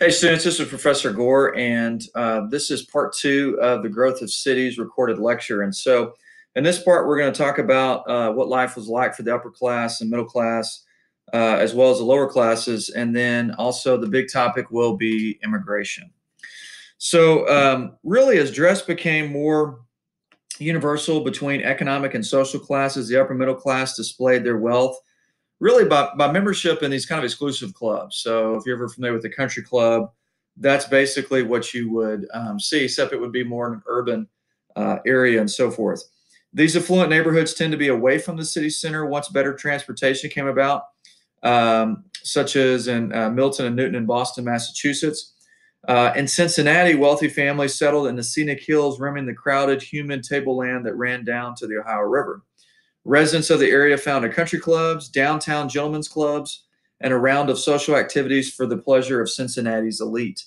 Hey, students, this is Professor Gore, and uh, this is part two of the Growth of Cities recorded lecture. And so, in this part, we're going to talk about uh, what life was like for the upper class and middle class, uh, as well as the lower classes. And then also, the big topic will be immigration. So, um, really, as dress became more universal between economic and social classes, the upper middle class displayed their wealth really by, by membership in these kind of exclusive clubs. So if you're ever familiar with the country club, that's basically what you would um, see, except it would be more in an urban uh, area and so forth. These affluent neighborhoods tend to be away from the city center once better transportation came about, um, such as in uh, Milton and Newton in Boston, Massachusetts. Uh, in Cincinnati, wealthy families settled in the scenic hills, rimming the crowded humid tableland that ran down to the Ohio River. Residents of the area founded country clubs, downtown gentlemen's clubs, and a round of social activities for the pleasure of Cincinnati's elite.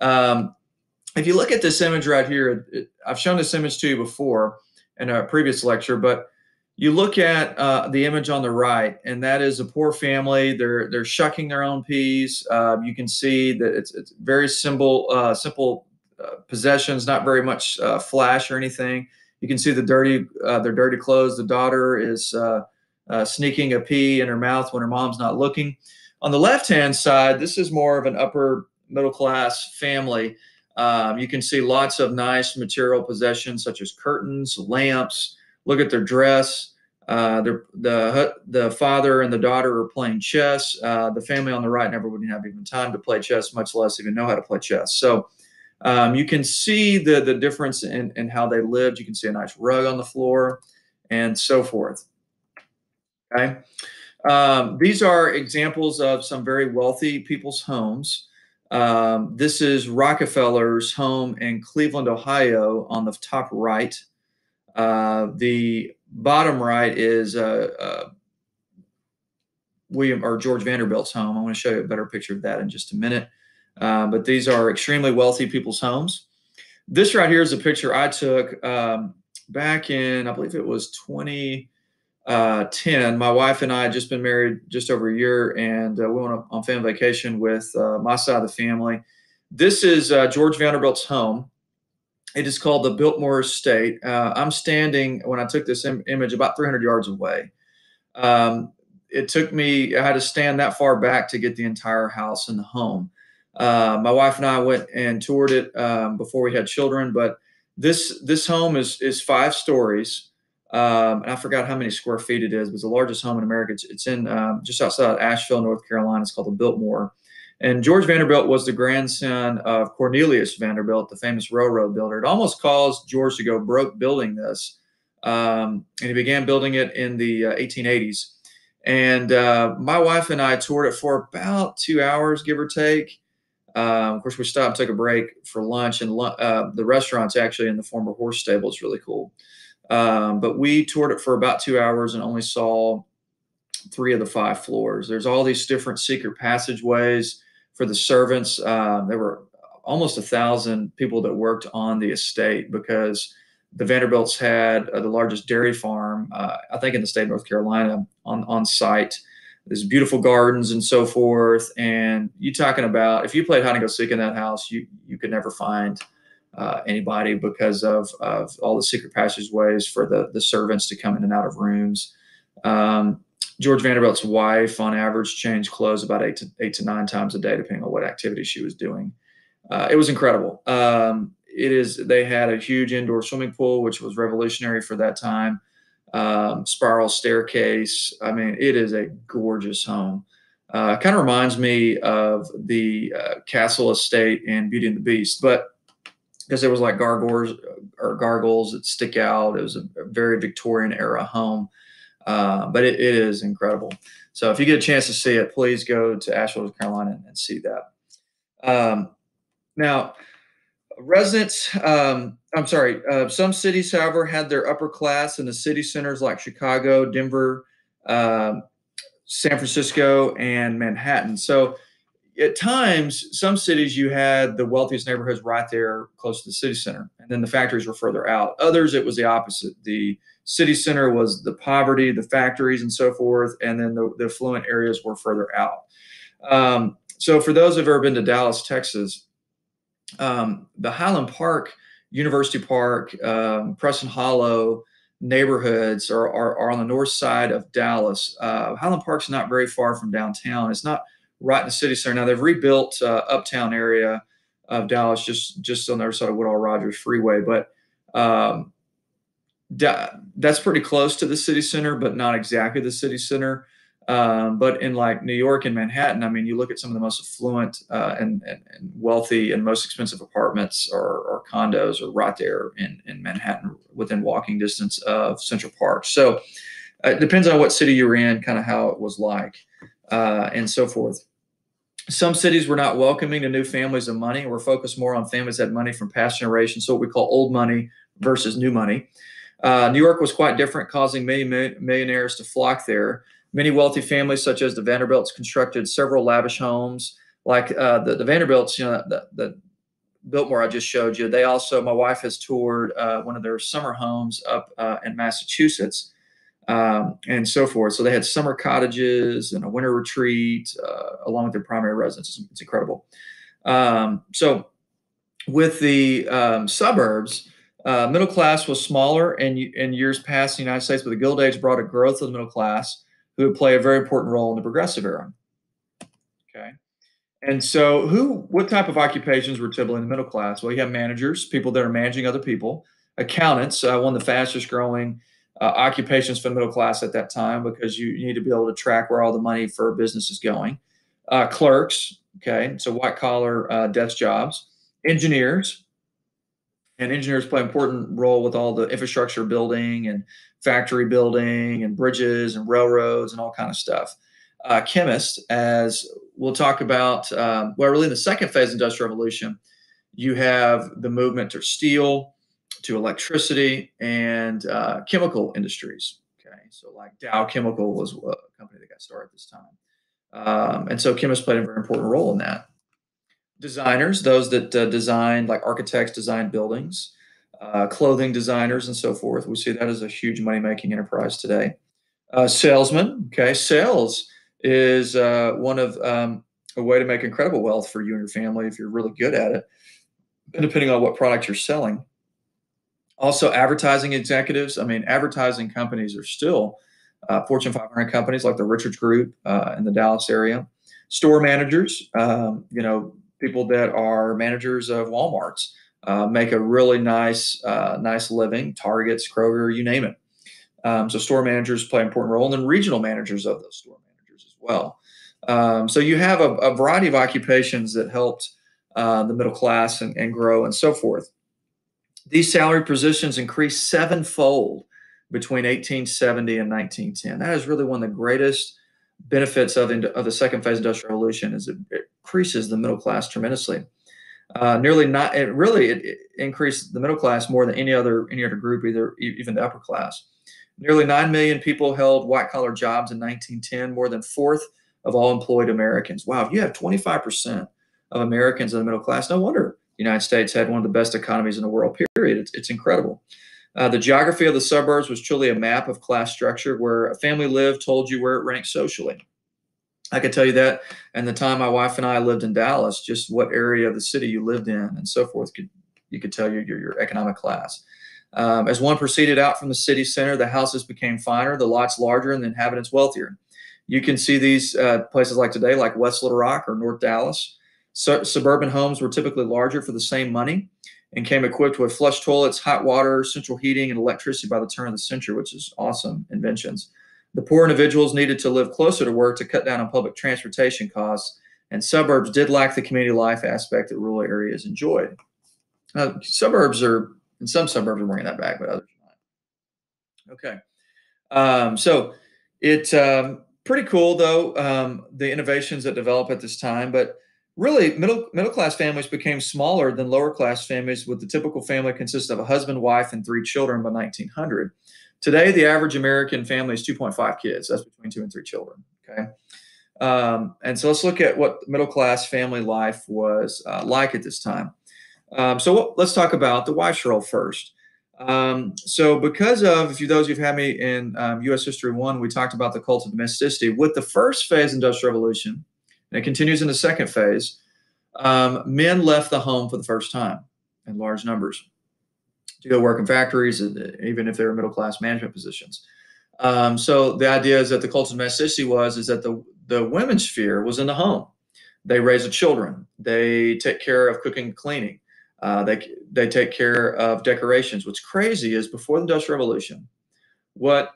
Um, if you look at this image right here, it, I've shown this image to you before in a previous lecture, but you look at uh, the image on the right, and that is a poor family. They're they're shucking their own peas. Uh, you can see that it's, it's very simple, uh, simple uh, possessions, not very much uh, flash or anything. You can see the dirty, uh, their dirty clothes. The daughter is uh, uh, sneaking a pea in her mouth when her mom's not looking. On the left-hand side, this is more of an upper middle class family. Um, you can see lots of nice material possessions such as curtains, lamps. Look at their dress. Uh, the the father and the daughter are playing chess. Uh, the family on the right never would have even time to play chess, much less even know how to play chess. So um, you can see the, the difference in, in how they lived. You can see a nice rug on the floor and so forth. Okay. Um, these are examples of some very wealthy people's homes. Um, this is Rockefeller's home in Cleveland, Ohio, on the top right. Uh, the bottom right is uh, uh, William or George Vanderbilt's home. I want to show you a better picture of that in just a minute. Uh, but these are extremely wealthy people's homes. This right here is a picture I took um, back in, I believe it was 2010. Uh, my wife and I had just been married just over a year, and uh, we went on family vacation with uh, my side of the family. This is uh, George Vanderbilt's home. It is called the Biltmore Estate. I'm standing, when I took this Im- image, about 300 yards away. Um, it took me, I had to stand that far back to get the entire house and the home. Uh, my wife and I went and toured it um, before we had children, but this this home is is five stories. Um, and I forgot how many square feet it is, but it's the largest home in America. It's, it's in um, just outside of Asheville, North Carolina. It's called the Biltmore. And George Vanderbilt was the grandson of Cornelius Vanderbilt, the famous railroad builder. It almost caused George to go broke building this. Um, and he began building it in the uh, 1880s. And uh, my wife and I toured it for about two hours, give or take. Um, of course, we stopped, took a break for lunch, and uh, the restaurant's actually in the former horse stable. It's really cool. Um, but we toured it for about two hours and only saw three of the five floors. There's all these different secret passageways for the servants. Uh, there were almost a thousand people that worked on the estate because the Vanderbilts had uh, the largest dairy farm, uh, I think, in the state of North Carolina on on site there's beautiful gardens and so forth. And you talking about if you played hide and go seek in that house, you you could never find uh, anybody because of of all the secret passageways for the the servants to come in and out of rooms. Um, George Vanderbilt's wife, on average, changed clothes about eight to eight to nine times a day, depending on what activity she was doing. Uh, it was incredible. Um, it is. They had a huge indoor swimming pool, which was revolutionary for that time um, spiral staircase. I mean, it is a gorgeous home. Uh, kind of reminds me of the uh, castle estate in Beauty and the Beast, but because there was like gargoyles or gargoyles that stick out. It was a, very Victorian era home, uh, but it, it is incredible. So if you get a chance to see it, please go to Asheville, North Carolina, and, and see that. Um, now, residents um, i'm sorry uh, some cities however had their upper class in the city centers like chicago denver uh, san francisco and manhattan. So at times some cities you had the wealthiest neighborhoods right there close to the city center and then the factories were further out. Others it was the opposite. The city center was the poverty the factories and so forth and then the, the affluent areas were further out. Um, so for those who've ever been to Dallas, Texas, um, the Highland Park, University Park, um, Preston Hollow neighborhoods are, are, are, on the north side of Dallas. Uh, Highland Park's not very far from downtown. It's not right in the city center. Now they've rebuilt uh, uptown area of Dallas, just just on the other side of Woodall Rodgers Freeway, but um, that's pretty close to the city center, but not exactly the city center. Um, but in like New York and Manhattan, I mean, you look at some of the most affluent uh, and, and, and, wealthy and most expensive apartments or, or, condos are right there in, in Manhattan within walking distance of Central Park. So uh, it depends on what city you're in, kind of how it was like, uh, and so forth. Some cities were not welcoming to new families of money. We're focused more on families that money from past generations, so what we call old money versus new money. Uh, New York was quite different, causing many millionaires to flock there. Many wealthy families, such as the Vanderbilts, constructed several lavish homes. Like uh, the, the Vanderbilts, you know, the, the Biltmore I just showed you. They also, my wife has toured uh, one of their summer homes up uh, in Massachusetts um, and so forth. So they had summer cottages and a winter retreat uh, along with their primary residence. It's, incredible. Um, so with the um, suburbs, uh, middle class was smaller in, in years past in the United States, but the Gilded Age brought a growth of the middle class who would play a very important role in the progressive era. Okay. And so, who, what type of occupations were typically in the middle class? Well, you have managers, people that are managing other people, accountants, uh, one of the fastest growing uh, occupations for the middle class at that time because you, you, need to be able to track where all the money for a business is going. Uh, clerks, okay, so white collar uh, desk jobs, engineers, and engineers play an important role with all the infrastructure building and factory building and bridges and railroads and all kind of stuff. Uh, chemists, as we'll talk about, um, well, really in the second phase of industrial revolution, you have the movement to steel, to electricity, and uh, chemical industries. Okay, so like Dow Chemical was a company that got started at this time, um, and so chemists played a very important role in that designers, those that uh, design, like architects, design buildings, uh, clothing designers, and so forth. We see that as a huge money making enterprise today. Uh, salesmen, okay, sales is uh, one of um, a way to make incredible wealth for you and your family if you're really good at it, depending on what product you're selling. Also, advertising executives. I mean, advertising companies are still uh, Fortune 500 companies like the Richards Group uh, in the Dallas area. Store managers, um, you know, people that are managers of Walmarts uh, make a really nice, uh, nice living. Targets, Kroger, you name it. Um, so store managers play an important role, and then regional managers of those store managers as well. Um, so you have a, a, variety of occupations that helped uh, the middle class and, and, grow and so forth. These salary positions increased sevenfold between 1870 and 1910. That is really one of the greatest benefits of, of the second phase industrial revolution is it, increases the middle class tremendously. Uh, nearly not, it really it, it, increased the middle class more than any other any other group, either even the upper class. Nearly nine million people held white collar jobs in 1910, more than fourth of all employed Americans. Wow, if you have 25 percent of Americans in the middle class, no wonder the United States had one of the best economies in the world. Period. It's, it's incredible. Uh, the geography of the suburbs was truly a map of class structure where a family lived, told you where it ranked socially. I could tell you that. And the time my wife and I lived in Dallas, just what area of the city you lived in and so forth, could you could tell you your, your economic class. Um, as one proceeded out from the city center, the houses became finer, the lots larger, and the inhabitants wealthier. You can see these uh, places like today, like West Little Rock or North Dallas. Suburban homes were typically larger for the same money and came equipped with flush toilets, hot water, central heating, and electricity by the turn of the century, which is awesome inventions. The poor individuals needed to live closer to work to cut down on public transportation costs, and suburbs did lack the community life aspect that rural areas enjoyed. Uh, suburbs are, in some suburbs are bringing that back, but others not. Okay. Um, so it's um, pretty cool, though, um, the innovations that develop at this time, but really middle middle class families became smaller than lower class families with the typical family consist of a husband wife and three children by 1900 today the average american family is 2.5 kids. That's between two and three children okay? Um, and so let's look at what middle class family life was uh, like at this time. Um, so what, let's talk about the wife's role first. Um, so because of if you those who've had me in us um, history one we talked about the cult of domesticity. With the first phase industrial revolution And it continues in the second phase. Um, men left the home for the first time in large numbers to go work in factories, uh, even if they were middle class management positions. Um, so the idea is that the cult of domesticity was is that the the women's sphere was in the home. They raise the children. They take care of cooking and cleaning. Uh, they they take care of decorations. What's crazy is before the Industrial Revolution, what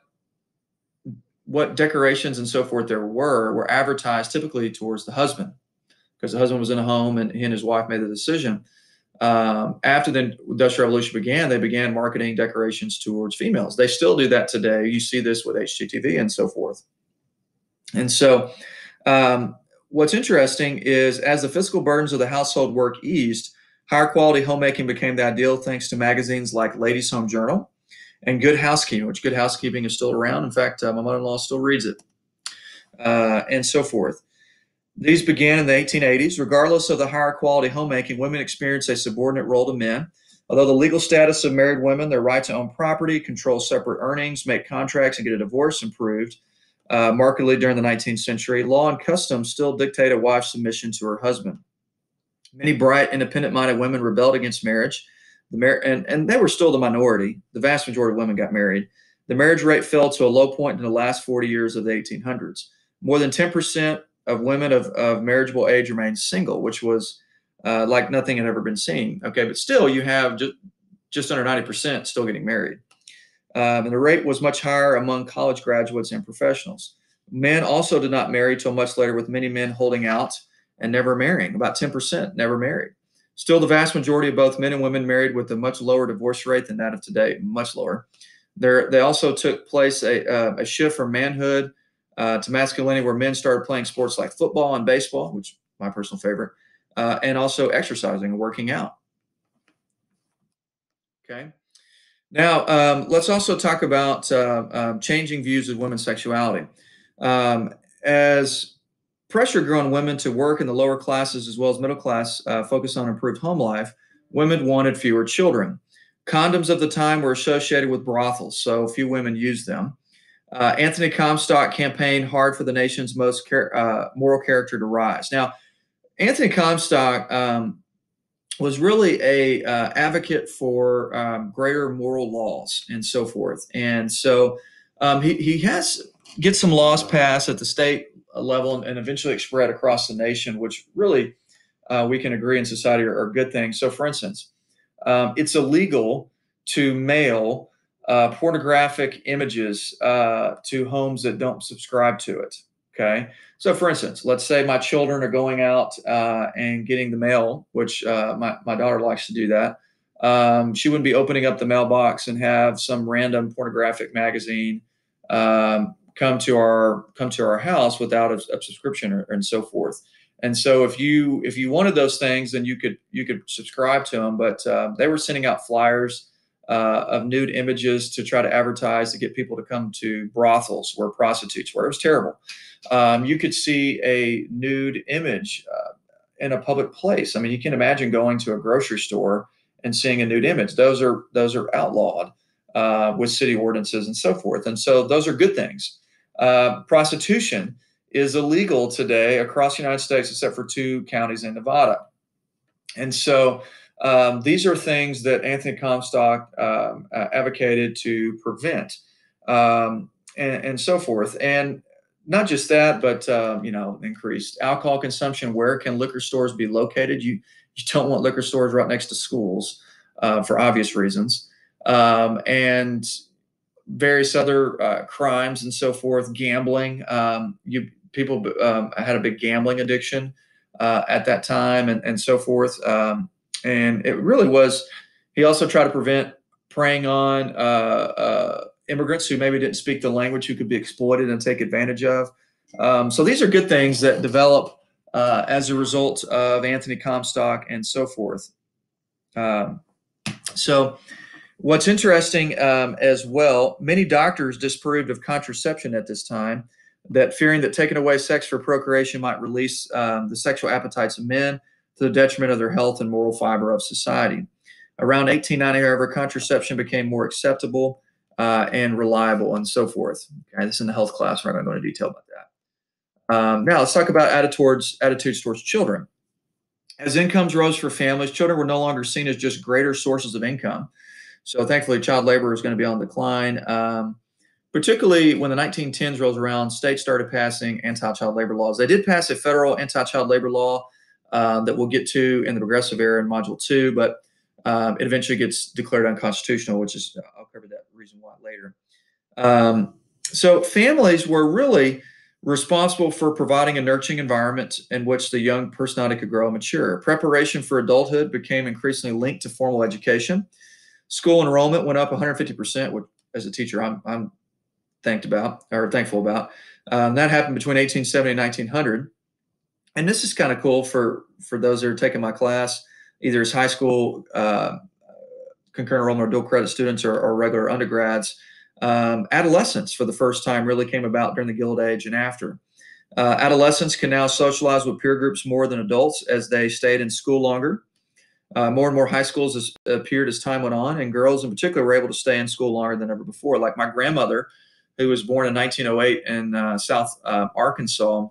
what decorations and so forth there were were advertised typically towards the husband because the husband was in a home and he and his wife made the decision um, after the Industrial Revolution began, they began marketing decorations towards females. They still do that today. You see this with HGTV and so forth. And so, um, what's interesting is as the fiscal burdens of the household work eased, higher quality homemaking became the ideal thanks to magazines like Ladies Home Journal and Good Housekeeping, which Good Housekeeping is still around. In fact, uh, my mother in law still reads it, uh, and so forth. These began in the 1880s. Regardless of the higher quality homemaking, women experienced a subordinate role to men. Although the legal status of married women, their right to own property, control separate earnings, make contracts, and get a divorce improved uh, markedly during the 19th century, law and custom still dictate a wife's submission to her husband. Many bright, independent minded women rebelled against marriage. The mar- and, and they were still the minority. The vast majority of women got married. The marriage rate fell to a low point in the last 40 years of the 1800s. More than 10% of women of, of marriageable age remained single, which was uh, like nothing had ever been seen. Okay, but still, you have just just under 90% still getting married. Um, and the rate was much higher among college graduates and professionals. Men also did not marry till much later, with many men holding out and never marrying. About 10% never married. Still, the vast majority of both men and women married with a much lower divorce rate than that of today, much lower. There, they also took place a, uh, a shift from manhood uh, to masculinity, where men started playing sports like football and baseball, which my personal favorite, uh, and also exercising and working out. Okay. Now, um, let's also talk about uh, um, changing views of women's sexuality. Um, as pressure grew on women to work in the lower classes as well as middle class uh, focus on improved home life, women wanted fewer children. Condoms of the time were associated with brothels, so few women used them. Uh, Anthony Comstock campaigned hard for the nation's most char- uh, moral character to rise. Now, Anthony Comstock um, was really a uh, advocate for um, greater moral laws and so forth, and so um, he he has get some laws passed at the state level and, eventually spread across the nation, which really uh, we can agree in society are, are good things. So, for instance, um, it's illegal to mail uh, pornographic images uh, to homes that don't subscribe to it. Okay. So, for instance, let's say my children are going out uh, and getting the mail, which uh, my, my daughter likes to do that. Um, she wouldn't be opening up the mailbox and have some random pornographic magazine um, come to our come to our house without a, a subscription or, and so forth. And so, if you if you wanted those things, then you could you could subscribe to them. But uh, they were sending out flyers uh, of nude images to try to advertise to get people to come to brothels where prostitutes were. It was terrible. Um, you could see a nude image uh, in a public place. I mean, you can imagine going to a grocery store and seeing a nude image. Those are those are outlawed uh, with city ordinances and so forth. And so those are good things. Uh, prostitution is illegal today across the United States, except for two counties in Nevada. And so um, these are things that Anthony Comstock um, uh, advocated to prevent, um, and, and, so forth. And not just that, but um, you know, increased alcohol consumption. Where can liquor stores be located? You you don't want liquor stores right next to schools uh, for obvious reasons, um, and various other uh, crimes and so forth. Gambling. Um, you people had a big gambling addiction uh, at that time, and and so forth. Um, and it really was. He also tried to prevent preying on uh, uh, immigrants who maybe didn't speak the language, who could be exploited and take advantage of. Um, so these are good things that develop uh, as a result of Anthony Comstock and so forth. Um, so, what's interesting um, as well, many doctors disapproved of contraception at this time, that fearing that taking away sex for procreation might release um, the sexual appetites of men to the detriment of their health and moral fiber of society. Around 1890, however, contraception became more acceptable uh, and reliable and so forth. Okay, this is in the health class. We're not going to go into detail about that. Um, now let's talk about attitudes attitudes towards children. As incomes rose for families, children were no longer seen as just greater sources of income. So thankfully, child labor is going to be on decline. Um, particularly when the 1910s rolls around, states started passing anti-child labor laws. They did pass a federal anti-child labor law uh, that we'll get to in the progressive era in Module Two, but um, it eventually gets declared unconstitutional, which is I'll cover that reason why later. Um, so families were really responsible for providing a nurturing environment in which the young personality could grow and mature. Preparation for adulthood became increasingly linked to formal education. School enrollment went up 150%, which as a teacher I'm, I'm thanked about or thankful about. Um, that happened between 1870 and 1900. And this is kind of cool for for those that are taking my class, either as high school uh, concurrent enrollment or dual credit students or, or regular undergrads um, adolescence for the first time really came about during the Gilded Age and after. Uh, adolescents can now socialize with peer groups more than adults as they stayed in school longer. Uh, more and more high schools appeared as time went on, and girls in particular were able to stay in school longer than ever before. Like my grandmother, who was born in 1908 in uh, South uh, Arkansas,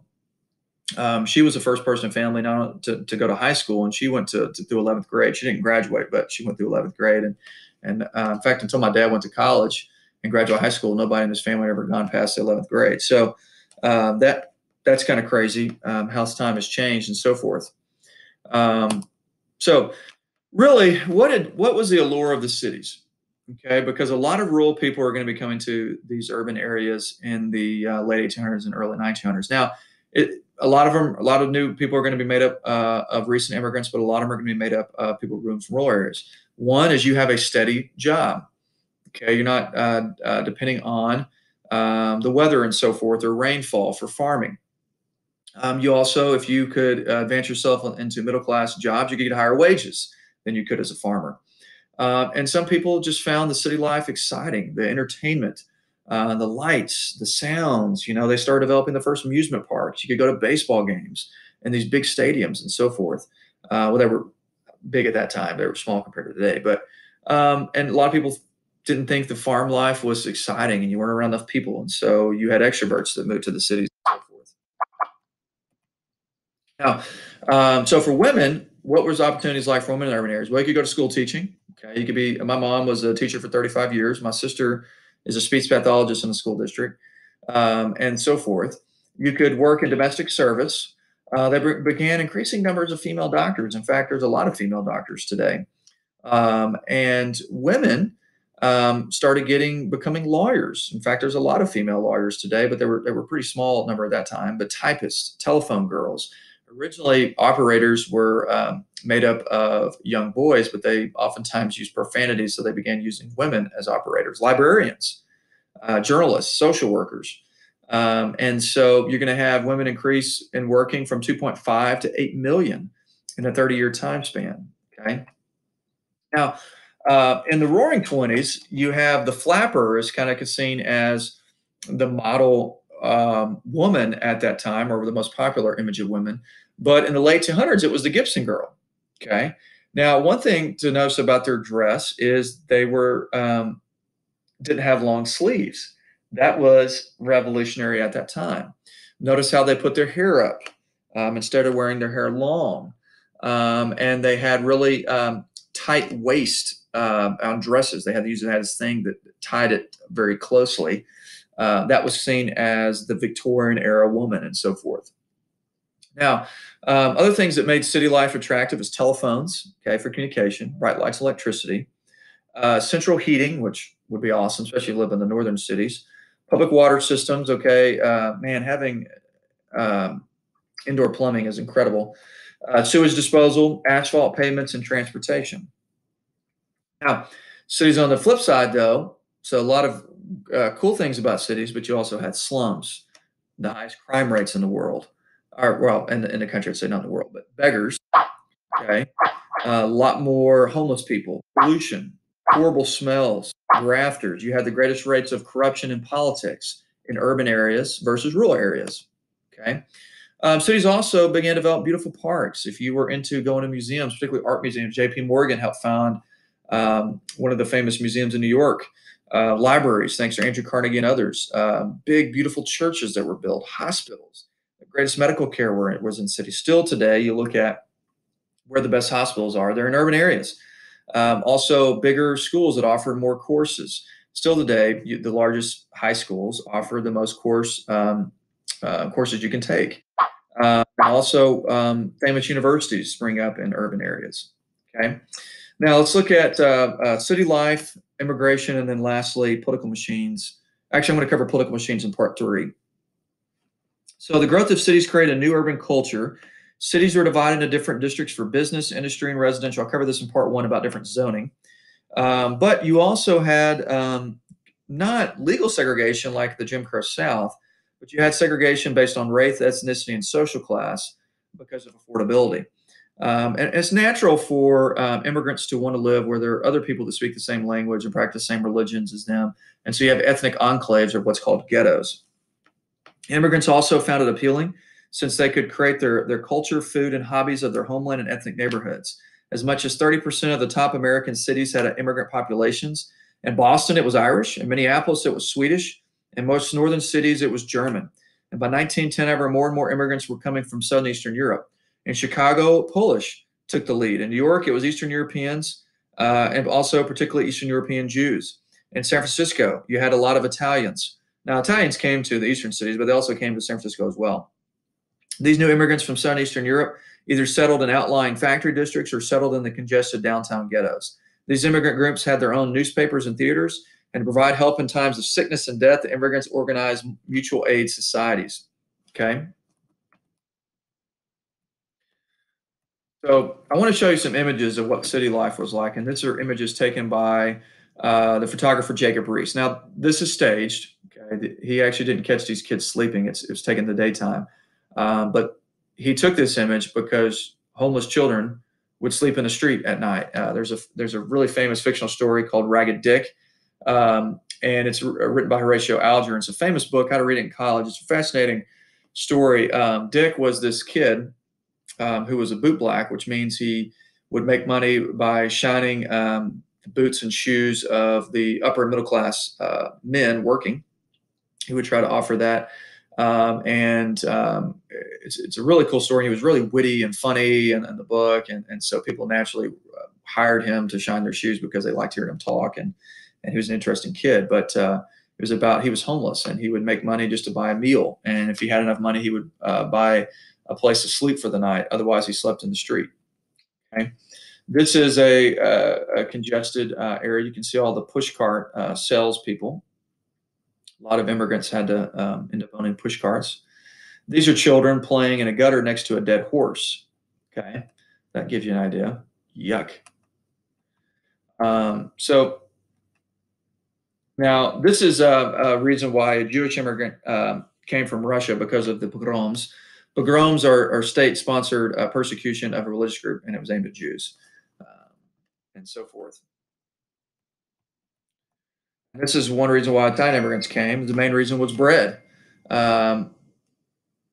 um, she was the first person in family not to, to go to high school, and she went to, to through 11th grade. She didn't graduate, but she went through 11th grade, and and uh, in fact, until my dad went to college, and graduate high school, nobody in his family ever gone past the 11th grade. So uh, that that's kind of crazy um, how time has changed and so forth. Um, so really, what did what was the allure of the cities? Okay, because a lot of rural people are going to be coming to these urban areas in the uh, late 1800s and early 1900s. Now, it, a lot of them, a lot of new people are going to be made up uh, of recent immigrants, but a lot of them are going to be made up of people who from rural areas. One is you have a steady job. Okay, you're not uh, uh, depending on um, the weather and so forth or rainfall for farming. Um, you also, if you could uh, advance yourself into middle class jobs, you could get higher wages than you could as a farmer. Uh, and some people just found the city life exciting, the entertainment, uh, the lights, the sounds. You know, they started developing the first amusement parks. You could go to baseball games and these big stadiums and so forth. Uh, well, they were big at that time; they were small compared to today. But um, and a lot of people didn't think the farm life was exciting and you weren't around enough people. And so you had extroverts that moved to the cities. Now, um, so for women, what was opportunities like for women in urban areas? Well, you could go to school teaching. Okay. You could be, my mom was a teacher for 35 years. My sister is a speech pathologist in the school district um, and so forth. You could work in domestic service. Uh, there began increasing numbers of female doctors. In fact, there's a lot of female doctors today. Um, and women um, started getting becoming lawyers. In fact, there's a lot of female lawyers today, but they were they were pretty small number at that time. But typists, telephone girls. Originally, operators were um, made up of young boys, but they oftentimes used profanity, so they began using women as operators. Librarians, uh, journalists, social workers. Um, and so you're going to have women increase in working from 2.5 to 8 million in a 30 year time span. Okay. Now, uh, in the Roaring Twenties, you have the flapper is kind of seen as the model um, woman at that time, or the most popular image of women. But in the late 200s, it was the Gibson girl. Okay. Now, one thing to notice about their dress is they were um, didn't have long sleeves. That was revolutionary at that time. Notice how they put their hair up um, instead of wearing their hair long, um, and they had really um, tight waist uh, on dresses. They had to use it as thing that tied it very closely. Uh, that was seen as the Victorian era woman and so forth. Now, um, other things that made city life attractive is telephones, okay, for communication, bright lights, electricity, uh, central heating, which would be awesome, especially if you live in the northern cities, public water systems, okay, uh, man, having um, indoor plumbing is incredible, uh, sewage disposal, asphalt pavements, and transportation. Now, cities on the flip side, though, so a lot of uh, cool things about cities, but you also had slums, the highest crime rates in the world, or well, in the, in the country, I'd say not in the world, but beggars. Okay, a lot more homeless people, pollution, horrible smells, grafters. You had the greatest rates of corruption in politics in urban areas versus rural areas. Okay. Um, cities also began to develop beautiful parks. If you were into going to museums, particularly art museums, J.P. Morgan helped found um, one of the famous museums in New York, uh, libraries, thanks to Andrew Carnegie and others, uh, big, beautiful churches that were built, hospitals, The greatest medical care were, was in cities. Still today, you look at where the best hospitals are, they're in urban areas. Um, also, bigger schools that offer more courses. Still today, you, the largest high schools offer the most course um, uh, courses you can take. Uh, also, um, famous universities spring up in urban areas. Okay. Now let's look at uh, uh, city life, immigration, and then lastly, political machines. Actually, I'm going to cover political machines in part three. So the growth of cities created a new urban culture. Cities were divided into different districts for business, industry, and residential. I'll cover this in part one about different zoning. Um, but you also had um, not legal segregation like the Jim Crow South, but you had segregation based on race, ethnicity, and social class because of affordability. Um, and it's natural for um, immigrants to want to live where there are other people that speak the same language and practice the same religions as them. And so you have ethnic enclaves or what's called ghettos. Immigrants also found it appealing since they could create their, their culture, food, and hobbies of their homeland and ethnic neighborhoods. As much as 30% of the top American cities had immigrant populations. In Boston, it was Irish. In Minneapolis, it was Swedish. In most northern cities, it was German. And by 1910, ever more and more immigrants were coming from Southern Eastern Europe. In Chicago, Polish took the lead. In New York, it was Eastern Europeans uh, and also particularly Eastern European Jews. In San Francisco, you had a lot of Italians. Now, Italians came to the eastern cities, but they also came to San Francisco as well. These new immigrants from Southern Eastern Europe either settled in outlying factory districts or settled in the congested downtown ghettos. These immigrant groups had their own newspapers and theaters, and to provide help in times of sickness and death, the immigrants organized mutual aid societies. Okay. So I want to show you some images of what city life was like, and these are images taken by uh, the photographer Jacob Riis. Now this is staged. Okay, he actually didn't catch these kids sleeping. It's, it was taken the daytime, um, but he took this image because homeless children would sleep in the street at night. Uh, there's a there's a really famous fictional story called Ragged Dick, um, and it's written by Horatio Alger. It's a famous book. How to read it in college. It's a fascinating story. Um, Dick was this kid um, who was a bootblack, which means he would make money by shining um, the boots and shoes of the upper middle class uh, men working. He would try to offer that. Um, and um, it's, it's a really cool story. He was really witty and funny in, in the book. And, and so people naturally uh, hired him to shine their shoes because they liked hearing him talk. And, and he was an interesting kid. But uh, it was about he was homeless and he would make money just to buy a meal. And if he had enough money, he would uh, buy a place to sleep for the night. Otherwise, he slept in the street. Okay. This is a, uh, a congested uh, area. You can see all the pushcart uh, salespeople. A lot of immigrants had to um, end up owning push carts. These are children playing in a gutter next to a dead horse. Okay, that gives you an idea. Yuck. Um, so now this is a, a, reason why a Jewish immigrant um, came from Russia because of the pogroms. Pogroms are, are state-sponsored uh, persecution of a religious group, and it was aimed at Jews, um, and so forth. This is one reason why Italian immigrants came. The main reason was bread. Um,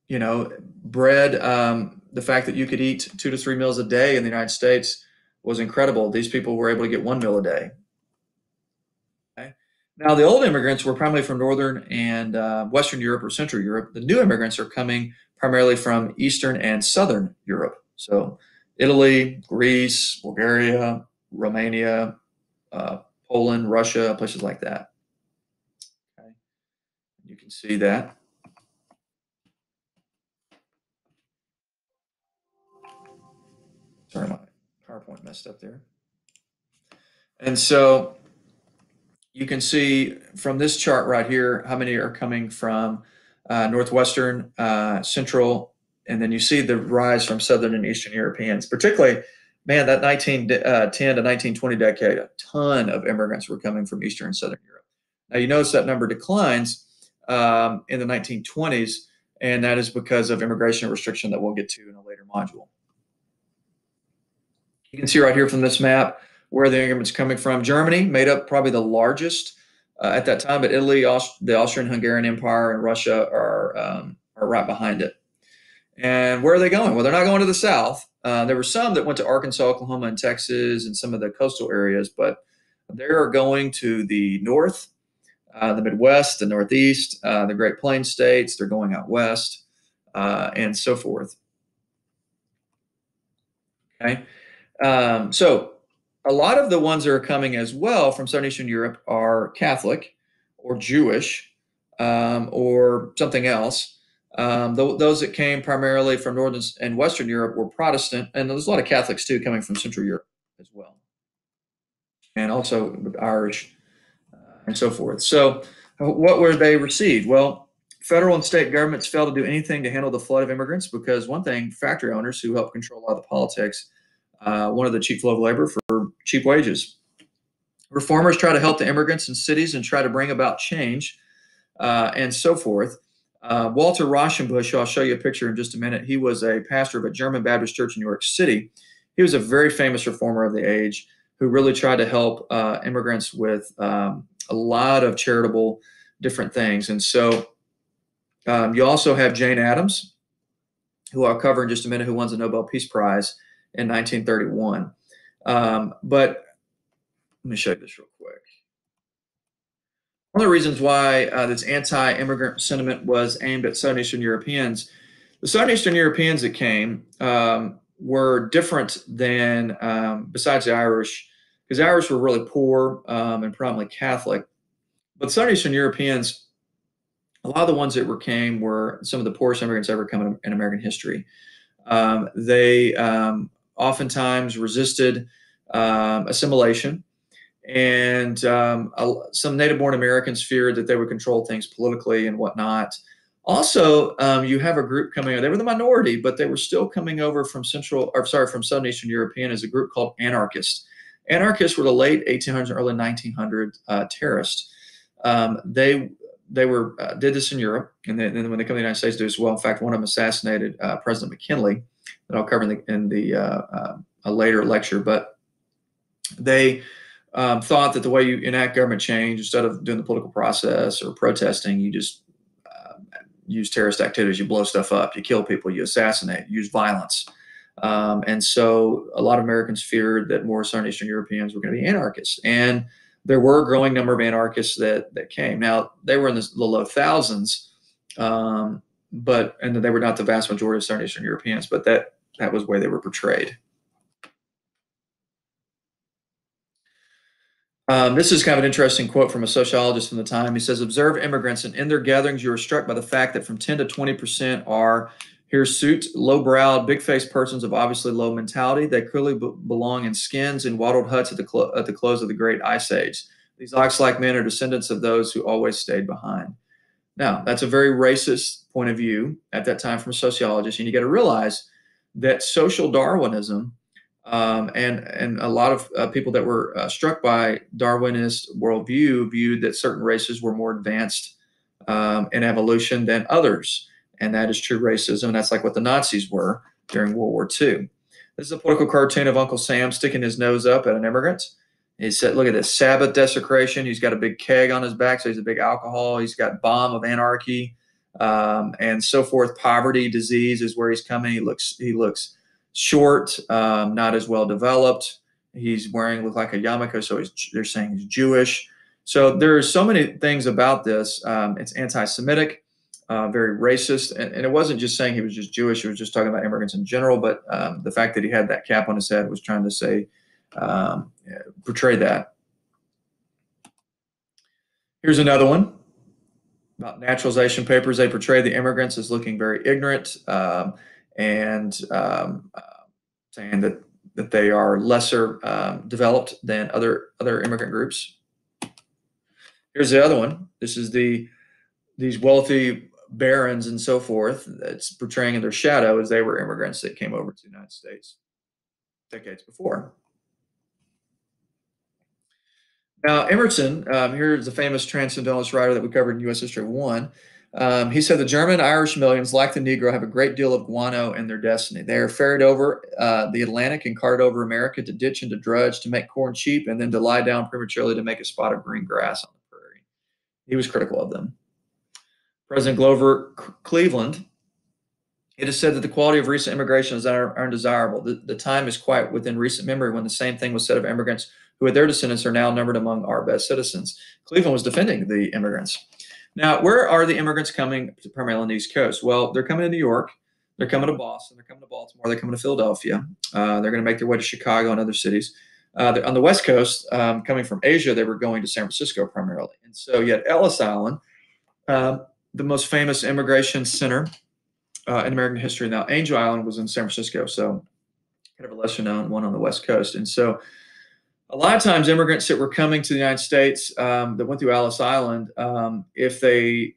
you know, bread. Um, the fact that you could eat two to three meals a day in the United States was incredible. These people were able to get one meal a day. Okay. Now, the old immigrants were primarily from Northern and uh, Western Europe or Central Europe. The new immigrants are coming primarily from Eastern and Southern Europe. So Italy, Greece, Bulgaria, Romania, uh, Poland, Russia, places like that. Okay. You can see that. Sorry, my PowerPoint messed up there. And so you can see from this chart right here how many are coming from uh, Northwestern, uh, Central, and then you see the rise from Southern and Eastern Europeans, particularly, man, that 1910 uh, to 1920 decade, a ton of immigrants were coming from Eastern and Southern Europe. Now you notice that number declines um, in the 1920s, and that is because of immigration restriction that we'll get to in a later module. You can see right here from this map where the immigrants coming from. Germany made up probably the largest uh, at that time, but Italy, Aust- the Austrian-Hungarian Empire, and Russia are um, are right behind it. And where are they going? Well, they're not going to the south. Uh, there were some that went to Arkansas, Oklahoma, and Texas, and some of the coastal areas, but they are going to the north, uh, the Midwest, the Northeast, uh, the Great Plains states. They're going out west. uh, and so forth. Okay, um, so a lot of the ones that are coming as well from Southern Eastern Europe are Catholic or Jewish um, or something else. Um, th- those that came primarily from Northern and Western Europe were Protestant, and there's a lot of Catholics too coming from Central Europe as well, and also Irish uh, and so forth. So, what were they received? Well, federal and state governments failed to do anything to handle the flood of immigrants because one thing, factory owners who help control a lot of the politics, uh, of the flow of labor for cheap wages. Reformers try to help the immigrants in cities and try to bring about change uh, and so forth. Uh, Walter Rauschenbusch, I'll show you a picture in just a minute, he was a pastor of a German Baptist church in New York City. He was a very famous reformer of the age who really tried to help uh, immigrants with um, a lot of charitable different things. And so um, you also have Jane Addams, who I'll cover in just a minute, who won the Nobel Peace Prize in 1931. Um, but let me show you this real quick. One of the reasons why uh, this anti-immigrant sentiment was aimed at Southern Eastern Europeans, the Southern Eastern Europeans that came um, were different than, um, besides the Irish, because the Irish were really poor um, and predominantly Catholic. But Southern Eastern Europeans, a lot of the ones that were came were some of the poorest immigrants ever come in, in American history. Um, they um, oftentimes resisted um, assimilation and um, some native-born Americans feared that they would control things politically and whatnot. Also, um, you have a group coming over. They were the minority, but they were still coming over from Central, or sorry, from Southern Eastern European as a group called anarchists. Anarchists were the late 1800s, early 1900 uh, terrorists. Um, they they were uh, did this in Europe, and then, when they come to the United States, do as well. In fact, one of them assassinated uh, President McKinley, that I'll cover in the, in the uh, uh, a later lecture. But they um, thought that the way you enact government change, instead of doing the political process or protesting, you just uh, use terrorist activities. You blow stuff up, you kill people, you assassinate, use violence. Um, and so a lot of Americans feared that more Southern Eastern Europeans were going to be anarchists. And there were a growing number of anarchists that, that came. Now, they were in the, the low thousands, um, but and they were not the vast majority of Southern Eastern Europeans, but that, that was way they were portrayed. Um, this is kind of an interesting quote from a sociologist from the time. He says, Observe immigrants, and in their gatherings, you are struck by the fact that from 10 to 20% are hirsute, low browed, big faced persons of obviously low mentality. They clearly belong in skins and wattled huts at the, at the close of the great ice age. These ox like men are descendants of those who always stayed behind. Now, that's a very racist point of view at that time from a sociologist. And you got to realize that social Darwinism um, and and a lot of uh, people that were uh, struck by Darwinist worldview viewed that certain races were more advanced um, in evolution than others, and that is true racism. That's like what the Nazis were during World War II. This is a political cartoon of Uncle Sam sticking his nose up at an immigrant. He said, "Look at this Sabbath desecration. He's got a big keg on his back, so he's a big alcohol. He's got bomb of anarchy, um, and so forth. Poverty, disease is where he's coming. He looks he looks." short, um, not as well developed. He's wearing look like a yarmulke, so they're saying he's Jewish. So there are so many things about this. Um, it's anti-Semitic, uh, very racist, and, and, it wasn't just saying he was just Jewish. It was just talking about immigrants in general. But um, the fact that he had that cap on his head was trying to say, um, portray that. Here's another one about naturalization papers. They portray the immigrants as looking very ignorant. Um, and um, uh, saying that that they are lesser um, developed than other other immigrant groups. Here's the other one. This is the these wealthy barons and so forth that's portraying in their shadow as they were immigrants that came over to the United States decades before. Now, Emerson, um, here's the famous transcendentalist writer that we covered in U.S. History 1. Um, he said the German Irish millions, like the Negro, have a great deal of guano in their destiny. They are ferried over uh, the Atlantic and carted over America to ditch and to drudge, to make corn cheap, and then to lie down prematurely to make a spot of green grass on the prairie. He was critical of them. President Grover Cleveland, it is said that the quality of recent immigration is undesirable. The, the time is quite within recent memory when the same thing was said of immigrants who, with their descendants, are now numbered among our best citizens. Cleveland was defending the immigrants. Now, where are the immigrants coming to primarily on the East Coast? Well, they're coming to New York, they're coming to Boston, they're coming to Baltimore, they're coming to Philadelphia, uh, they're going to make their way to Chicago and other cities. Uh, on the West Coast, um, coming from Asia, they were going to San Francisco primarily. And so you had Ellis Island, uh, the most famous immigration center uh, in American history. Now, Angel Island was in San Francisco, so kind of a lesser known one on the West Coast. And so a lot of times immigrants that were coming to the United States um, that went through Ellis Island, um, if they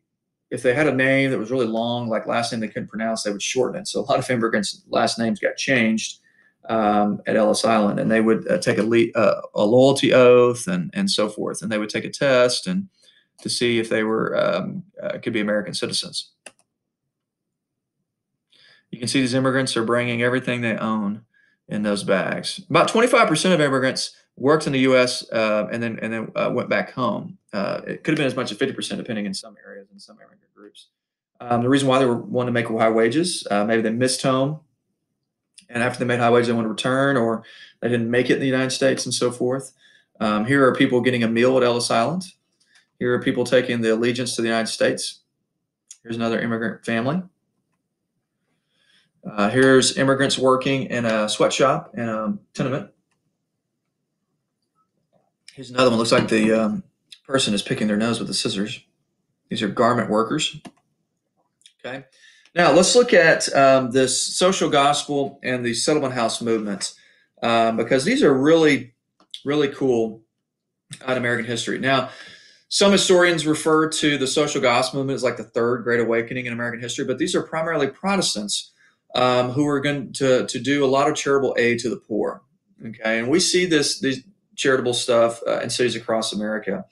if they had a name that was really long, like last name they couldn't pronounce, they would shorten it. So a lot of immigrants' last names got changed um, at Ellis Island, and they would uh, take a, le- uh, a loyalty oath and and so forth, and they would take a test and to see if they were um, uh, could be American citizens. You can see these immigrants are bringing everything they own in those bags. About 25% of immigrants worked in the U.S. Uh, and then and then uh, went back home. Uh, it could have been as much as 50%, depending in some areas and some immigrant groups. Um, the reason why they were wanting to make high wages, uh, maybe they missed home, and after they made high wages, they want to return, or they didn't make it in the United States, and so forth. Um, here are people getting a meal at Ellis Island. Here are people taking the allegiance to the United States. Here's another immigrant family. Uh, here's immigrants working in a sweatshop in a tenement. Here's another one. Looks like the um, person is picking their nose with the scissors. These are garment workers. Okay. Now let's look at um, this social gospel and the settlement house movement um, because these are really, really cool in American history. Now, some historians refer to the social gospel movement as like the third great awakening in American history, but these are primarily Protestants um, who are going to, to do a lot of charitable aid to the poor. Okay, and we see this these charitable stuff uh, in cities across America.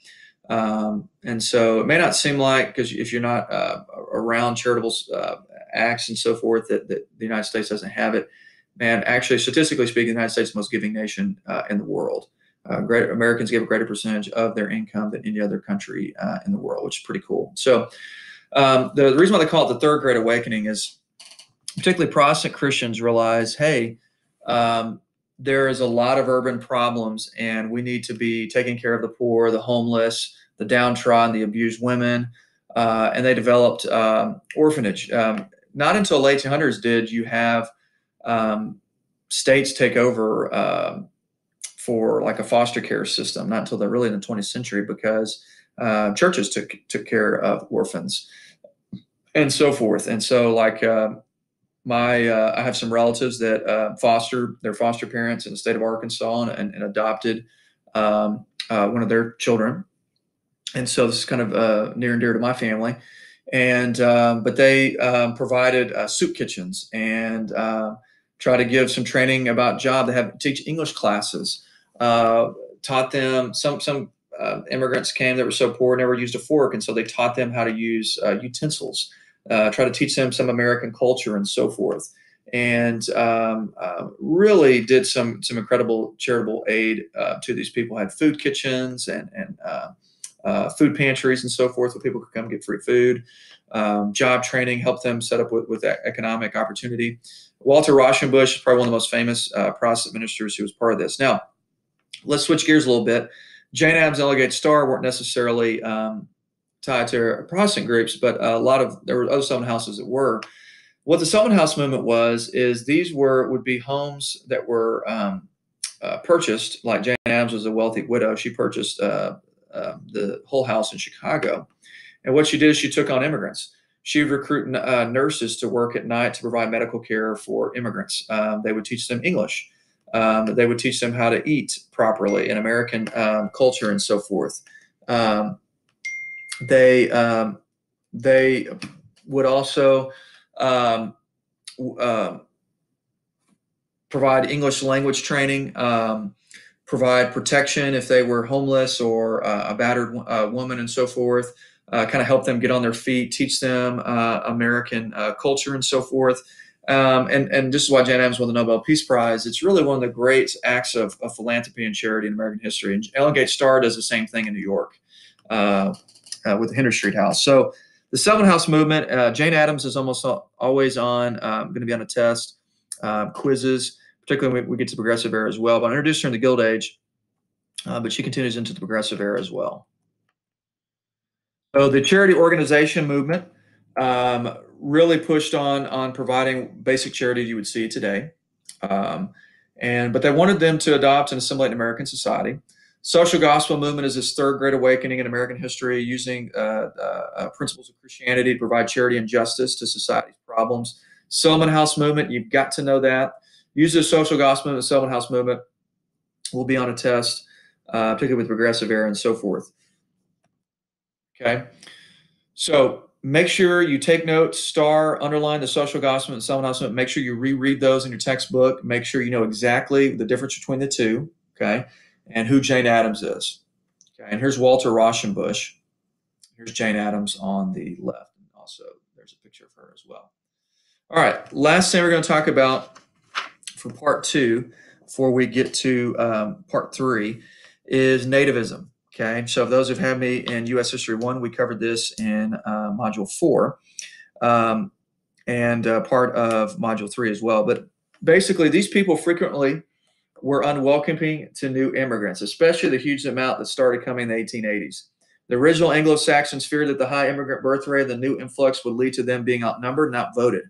Um, and so it may not seem like because if you're not uh, around charitable uh, acts and so forth that, that, the United States doesn't have it. Man, actually, statistically speaking, the United States is the most giving nation uh, in the world. Uh, great Americans give a greater percentage of their income than any other country uh, in the world, which is pretty cool. So um, the, the reason why they call it the third great awakening is particularly Protestant Christians realize, hey, um, there is a lot of urban problems, and we need to be taking care of the poor, the homeless, the downtrodden, the abused women. Uh, and they developed um, orphanage. Um, not until late 1800s did you have um, states take over uh, for like a foster care system. Not until the really in the 20th century because uh, churches took took care of orphans and so forth. And so like uh, my uh, I have some relatives that uh, foster their foster parents in the state of Arkansas and, and, and adopted um, uh, one of their children, and so this is kind of uh, near and dear to my family. And um, but they um, provided uh, soup kitchens and uh, try to give some training about job. They have teach English classes, taught them some some. immigrants came that were so poor never used a fork, and so they taught them how to use utensils uh, try to teach them some American culture and so forth. And um, uh, really did some some incredible charitable aid uh, to these people. Had food kitchens and and uh, uh, food pantries and so forth, where people could come get free food. Um, job training helped them set up with, with economic opportunity. Walter Rauschenbusch is probably one of the most famous uh, Protestant ministers who was part of this. Now, let's switch gears a little bit. Jane Addams and Ellen Gates Starr weren't necessarily um, tied to Protestant groups, but a lot of there were other settlement houses that were. What the settlement house movement was is these were would be homes that were um, uh, purchased. Like Jane Addams was a wealthy widow; she purchased uh, uh, the Hull House in Chicago, and what she did is she took on immigrants. She would recruit uh, nurses to work at night to provide medical care for immigrants. Um, they would teach them English. Um, they would teach them how to eat properly in American um, culture and so forth. Um, they um, they would also um, uh, provide English language training, um, provide protection if they were homeless or uh, a battered uh, woman and so forth. Uh, kind of help them get on their feet, teach them uh, American uh, culture and so forth. Um, and, and this is why Jane Addams won the Nobel Peace Prize. It's really one of the great acts of, of philanthropy and charity in American history. And Ellen Gates Starr does the same thing in New York. Uh, with the Henry Street House. So the Settlement House movement, uh, Jane Addams is almost always on, um, going to be on a test, uh, quizzes, particularly when we get to the progressive era as well. But I introduced her in the Gilded Age, uh, but she continues into the progressive era as well. So the charity organization movement um, really pushed on on providing basic charity you would see today, um, and but they wanted them to adopt and assimilate in American society. Social gospel movement is this third great awakening in American history, using uh, uh, uh, principles of Christianity to provide charity and justice to society's problems. Settlement House movement, you've got to know that. Use the social gospel movement, Settlement House movement will be on a test, uh, particularly with progressive era and so forth. Okay, so make sure you take notes, star, underline the social gospel and Settlement House movement. Make sure you reread those in your textbook. Make sure you know exactly the difference between the two. Okay and who Jane Addams is. Okay, and here's Walter Rauschenbusch. Here's Jane Addams on the left. And also, there's a picture of her as well. All right, last thing we're going to talk about for part two, before we get to um, part three, is nativism. Okay, so those who've had me in U.S. History 1, we covered this in uh, Module 4 um, and uh, part of Module 3 as well. But basically, these people frequently were unwelcoming to new immigrants, especially the huge amount that started coming in the 1880s. The original Anglo Saxons feared that the high immigrant birth rate of the new influx would lead to them being outnumbered, not voted.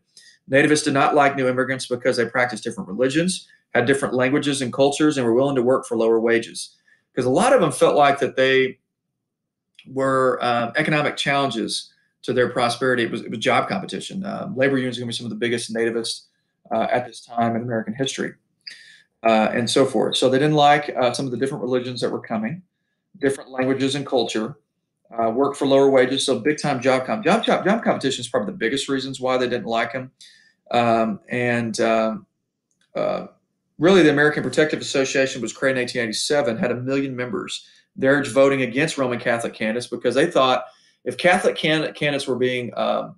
Nativists did not like new immigrants because they practiced different religions, had different languages and cultures, and were willing to work for lower wages. Because a lot of them felt like that they were um, economic challenges to their prosperity. It was, it was job competition. Um, labor unions are going to be some of the biggest nativists uh, at this time in American history uh, and so forth. So they didn't like uh, some of the different religions that were coming, different languages and culture, uh, work for lower wages. So big time job comp job, job job competition is probably the biggest reasons why they didn't like them. Um, and um, uh, really, the American Protective Association was created in 1887, had a million members. They're voting against Roman Catholic candidates because they thought if Catholic can- candidates were being um,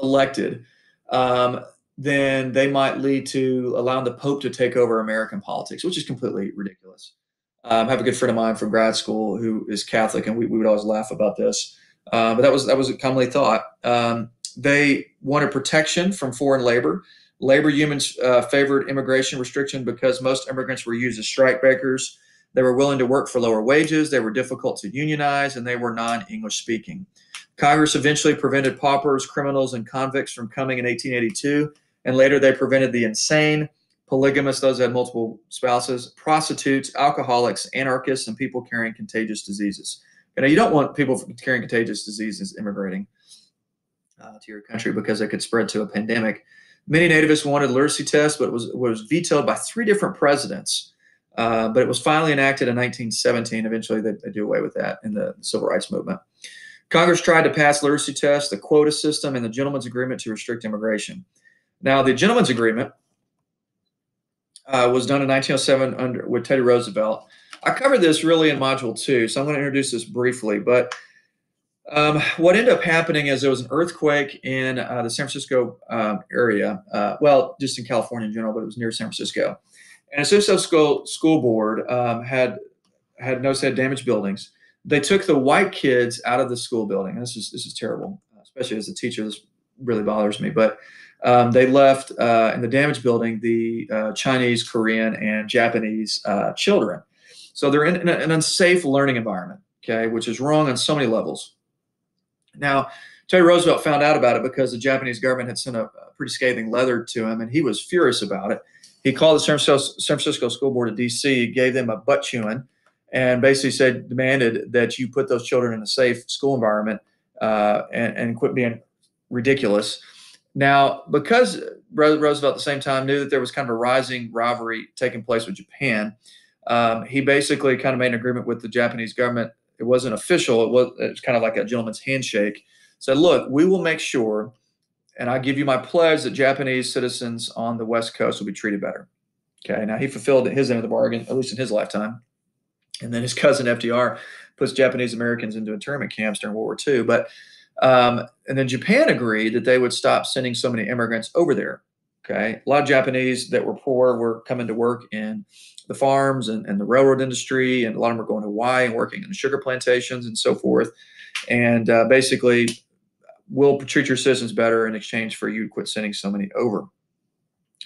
elected, um, then they might lead to allowing the Pope to take over American politics, which is completely ridiculous. Um, I have a good friend of mine from grad school who is Catholic, and we, we would always laugh about this. Uh, but that was that was commonly thought. Um, they wanted protection from foreign labor. Labor unions uh, favored immigration restriction because most immigrants were used as strikebreakers. They were willing to work for lower wages. They were difficult to unionize, and they were non-English speaking. Congress eventually prevented paupers, criminals, and convicts from coming in 1882 and later they prevented the insane, polygamists, those that had multiple spouses, prostitutes, alcoholics, anarchists, and people carrying contagious diseases. You know, you don't want people carrying contagious diseases immigrating uh, to your country because they could spread to a pandemic. Many nativists wanted literacy tests, but it was was vetoed by three different presidents. Uh, but it was finally enacted in 1917. Eventually, they, they do away with that in the civil rights movement. Congress tried to pass literacy tests, the quota system, and the gentleman's agreement to restrict immigration. Now, the gentleman's agreement uh, was done in 1907 under with Teddy Roosevelt. I covered this really in module two, so I'm going to introduce this briefly. But um, what ended up happening is there was an earthquake in uh, the San Francisco um, area. Uh, well, just in California in general, but it was near San Francisco. And the San School, school Board um, had had noticed had damaged buildings. They took the white kids out of the school building. And this is this is terrible, especially as a teacher. This really bothers me, but um, they left uh, in the damaged building the uh, Chinese, Korean, and Japanese uh, children. So they're in, in, an unsafe learning environment, okay, which is wrong on so many levels. Now, Teddy Roosevelt found out about it because the Japanese government had sent a, a pretty scathing letter to him, and he was furious about it. He called the San Francisco, San Francisco School Board of D.C., gave them a butt chewing, and basically said, demanded that you put those children in a safe school environment uh, and, and quit being ridiculous. Now, because Roosevelt at the same time knew that there was kind of a rising rivalry taking place with Japan, um, he basically kind of made an agreement with the Japanese government. It wasn't official. It was, it was kind of like a gentleman's handshake. Said, look, we will make sure, and I give you my pledge that Japanese citizens on the West Coast will be treated better. Okay. Now he fulfilled his end of the bargain, at least in his lifetime. And then his cousin FDR puts Japanese Americans into internment camps during World War II. But um, and then Japan agreed that they would stop sending so many immigrants over there. Okay. A lot of Japanese that were poor were coming to work in the farms and, and the railroad industry, and a lot of them were going to Hawaii and working in the sugar plantations and so forth. And uh, basically, we'll treat your citizens better in exchange for you quit sending so many over.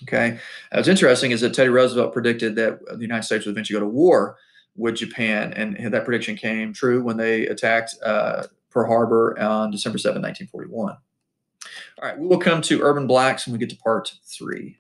Okay. What's interesting is that Teddy Roosevelt predicted that the United States would eventually go to war with Japan, and that prediction came true when they attacked uh, Pearl Harbor on December 7, 1941. All right, we will come to urban blacks when we get to part three.